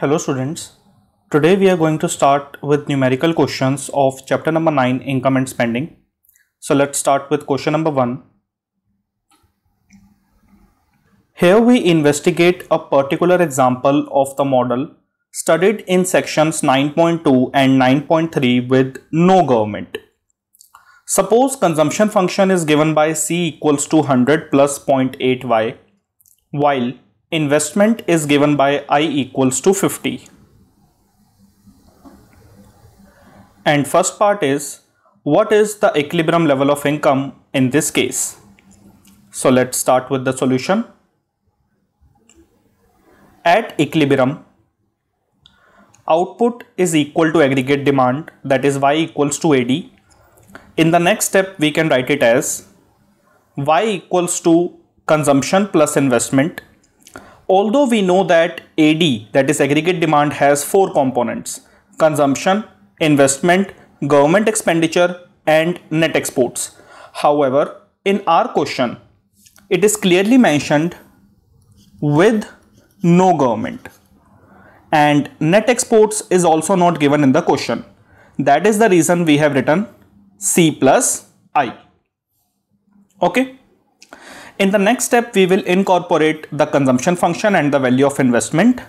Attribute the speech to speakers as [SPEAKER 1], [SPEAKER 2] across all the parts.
[SPEAKER 1] Hello students. Today we are going to start with numerical questions of chapter number 9 income and spending. So let's start with question number 1. Here we investigate a particular example of the model studied in sections 9.2 and 9.3 with no government. Suppose consumption function is given by C equals to 100 plus 0.8y while investment is given by I equals to 50. And first part is what is the equilibrium level of income in this case? So let's start with the solution. At equilibrium, output is equal to aggregate demand that is y equals to AD. In the next step, we can write it as y equals to consumption plus investment although we know that AD that is aggregate demand has four components consumption, investment, government expenditure and net exports. However, in our question it is clearly mentioned with no government and net exports is also not given in the question. That is the reason we have written C plus I. Okay. In the next step, we will incorporate the consumption function and the value of investment.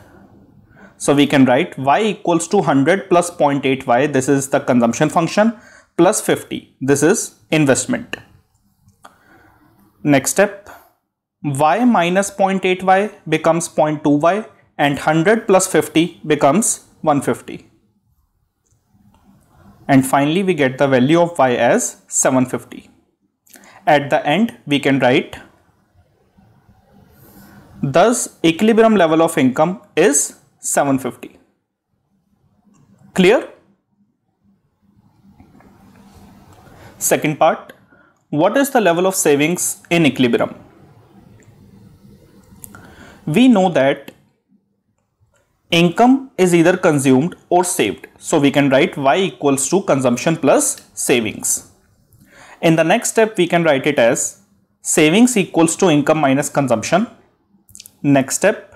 [SPEAKER 1] So we can write y equals to 100 plus 0.8y, this is the consumption function, plus 50, this is investment. Next step, y minus 0.8y becomes 0.2y and 100 plus 50 becomes 150. And finally, we get the value of y as 750. At the end, we can write Thus, equilibrium level of income is 750. Clear? Second part, what is the level of savings in equilibrium? We know that income is either consumed or saved. So we can write y equals to consumption plus savings. In the next step, we can write it as savings equals to income minus consumption Next step,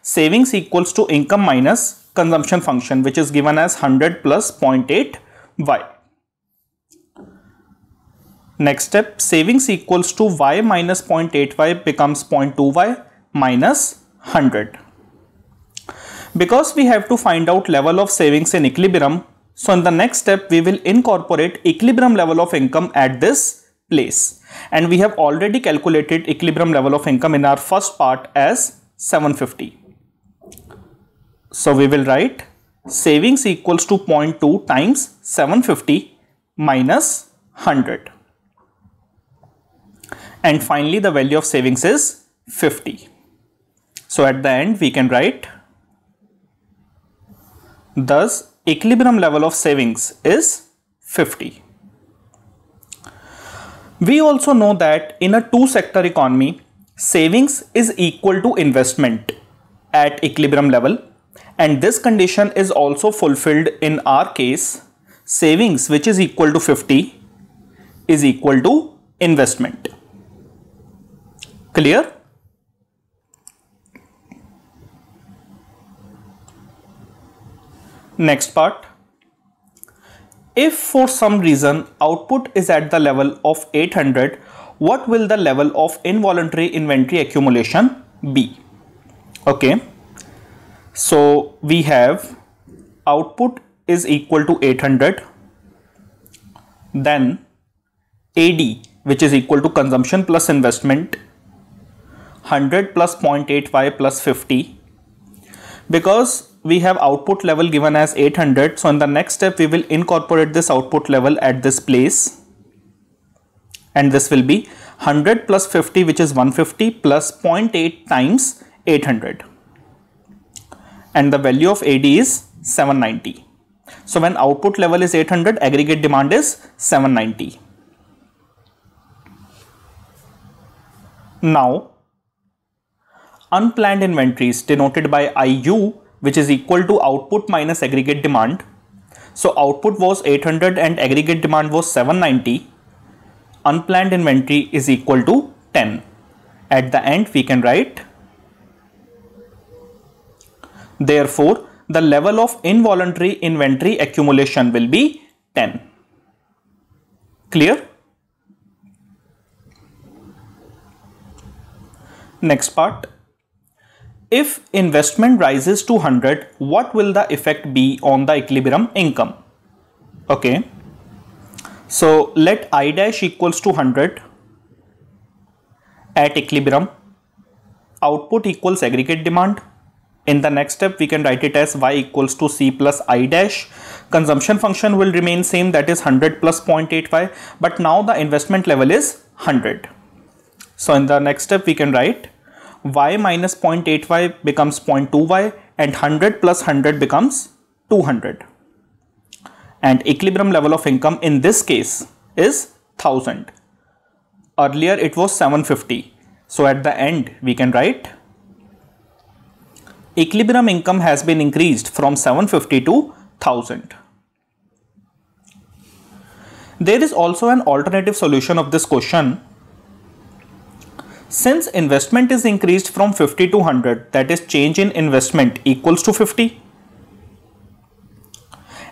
[SPEAKER 1] savings equals to income minus consumption function which is given as 100 plus 0.8 y. Next step, savings equals to y minus 0.8 y becomes 0.2 y minus 100. Because we have to find out level of savings in equilibrium, so in the next step we will incorporate equilibrium level of income at this place and we have already calculated equilibrium level of income in our first part as 750. So we will write savings equals to 0.2 times 750 minus 100 and finally the value of savings is 50. So at the end we can write thus equilibrium level of savings is 50. We also know that in a two sector economy, savings is equal to investment at equilibrium level and this condition is also fulfilled in our case savings which is equal to 50 is equal to investment. Clear? Next part if for some reason output is at the level of 800, what will the level of involuntary inventory accumulation be? Okay. So we have output is equal to 800 then AD which is equal to consumption plus investment 100 plus 0.8y plus 50 because we have output level given as 800 so in the next step we will incorporate this output level at this place. And this will be 100 plus 50 which is 150 plus 0.8 times 800 and the value of AD is 790 so when output level is 800 aggregate demand is 790 now unplanned inventories denoted by IU which is equal to output minus aggregate demand. So output was 800 and aggregate demand was 790. Unplanned inventory is equal to 10. At the end we can write Therefore, the level of involuntary inventory accumulation will be 10. Clear? Next part. If investment rises to 100, what will the effect be on the equilibrium income? Okay. So let I dash equals to 100 at equilibrium. Output equals aggregate demand. In the next step, we can write it as y equals to c plus i dash. Consumption function will remain same that is 100 plus 0.85 but now the investment level is 100. So in the next step, we can write y minus 0.85 becomes 0.2y and 100 plus 100 becomes 200 and equilibrium level of income in this case is 1000 earlier it was 750 so at the end we can write equilibrium income has been increased from 750 to 1000 there is also an alternative solution of this question since investment is increased from 50 to 100, that is change in investment equals to 50.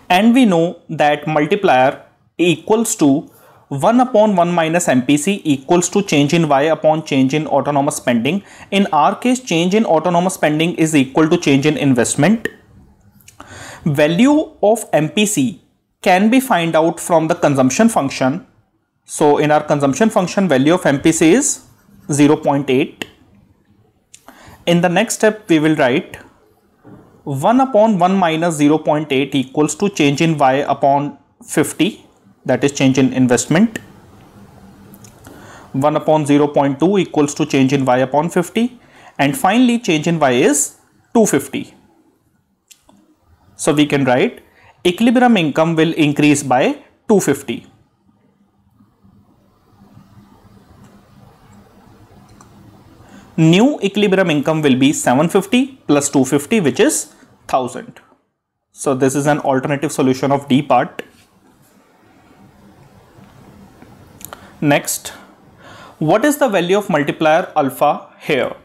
[SPEAKER 1] And we know that multiplier equals to 1 upon 1 minus MPC equals to change in Y upon change in autonomous spending. In our case, change in autonomous spending is equal to change in investment. Value of MPC can be find out from the consumption function. So in our consumption function, value of MPC is 0.8. In the next step, we will write 1 upon 1 minus 0.8 equals to change in y upon 50 that is change in investment. 1 upon 0.2 equals to change in y upon 50 and finally change in y is 250 so we can write equilibrium income will increase by 250 new equilibrium income will be 750 plus 250 which is 1000. So this is an alternative solution of D part. Next, what is the value of multiplier alpha here?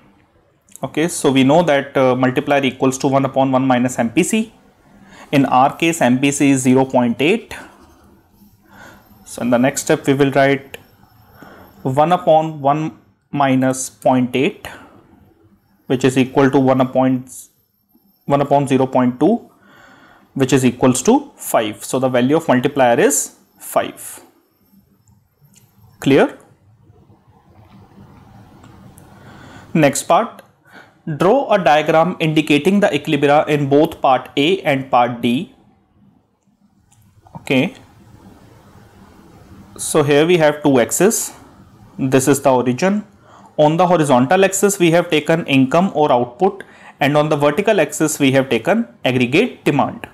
[SPEAKER 1] Okay, so we know that uh, multiplier equals to 1 upon 1 minus MPC. In our case, MPC is 0.8. So in the next step, we will write 1 upon 1 minus 0.8 which is equal to 1 upon 1 upon 0.2 which is equals to 5 so the value of multiplier is 5 clear? Next part. Draw a diagram indicating the equilibria in both part A and part D. Okay. So here we have two axes. This is the origin on the horizontal axis we have taken income or output and on the vertical axis we have taken aggregate demand.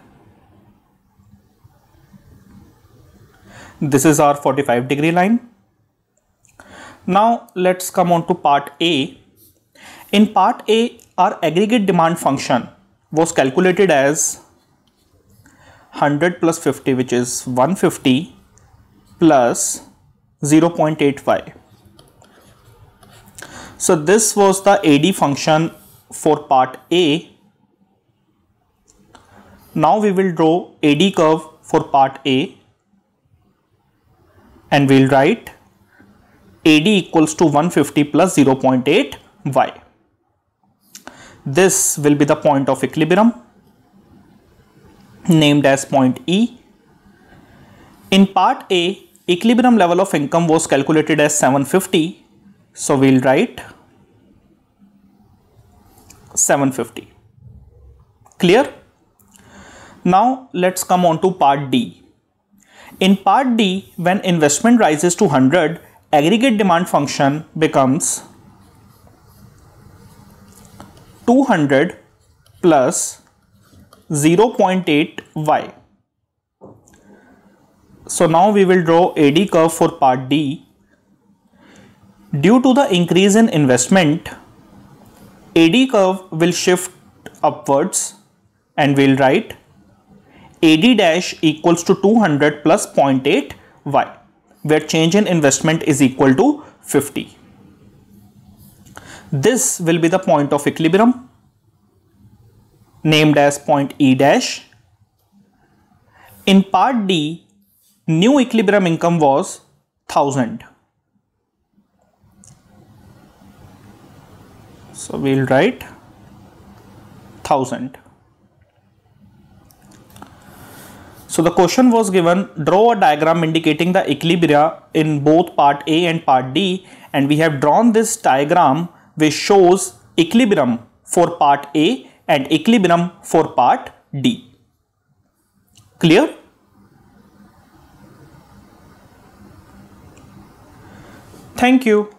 [SPEAKER 1] This is our 45 degree line. Now let's come on to part A. In part A our aggregate demand function was calculated as 100 plus 50 which is 150 plus 0.85 so this was the AD function for part A. Now we will draw AD curve for part A and we'll write AD equals to 150 plus 0.8 Y. This will be the point of equilibrium named as point E. In part A, equilibrium level of income was calculated as 750 so we'll write 750. Clear? Now let's come on to part D. In part D, when investment rises to 100, aggregate demand function becomes 200 plus 0.8 y. So now we will draw AD curve for part D Due to the increase in investment, AD curve will shift upwards and we'll write AD dash equals to 200 plus 0.8 Y where change in investment is equal to 50. This will be the point of equilibrium. named as point E dash. In part D, new equilibrium income was 1000. So we'll write 1000. So the question was given draw a diagram indicating the equilibria in both part A and part D and we have drawn this diagram which shows equilibrium for part A and equilibrium for part D. Clear? Thank you.